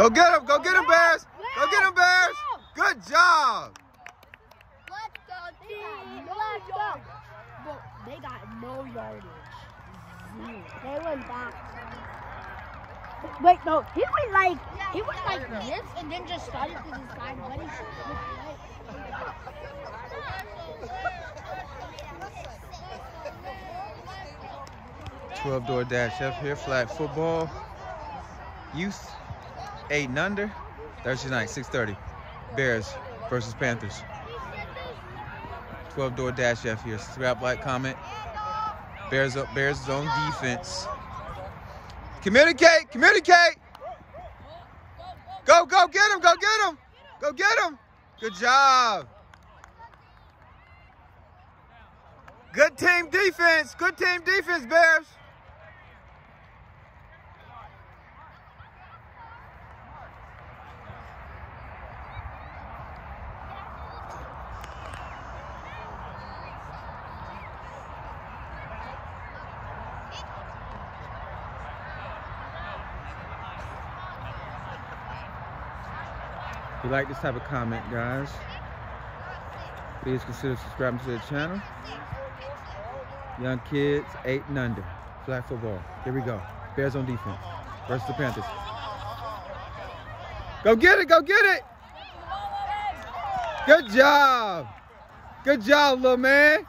Go get him. Go get him, Bears. Go get him, Bears. Good job. Let's go, team. Let's go. But they got no yardage. Zero. They went back. Wait, no. He went like he went like this and then just started to this guy, but he Twelve door dash up here, flag football. Youth, eight and under. Thursday night, 6:30. Bears versus Panthers. 12 door dash F here. Scrap like comment. Bears up, Bears zone defense. Communicate, communicate. Go, go, get him, go get him. Go get him. Good job. Good team defense. Good team defense, Bears. If you like this type of comment, guys, please consider subscribing to the channel. Young kids, eight and under. Flag football. Here we go. Bears on defense versus the Panthers. Go get it, go get it. Good job. Good job, little man.